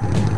you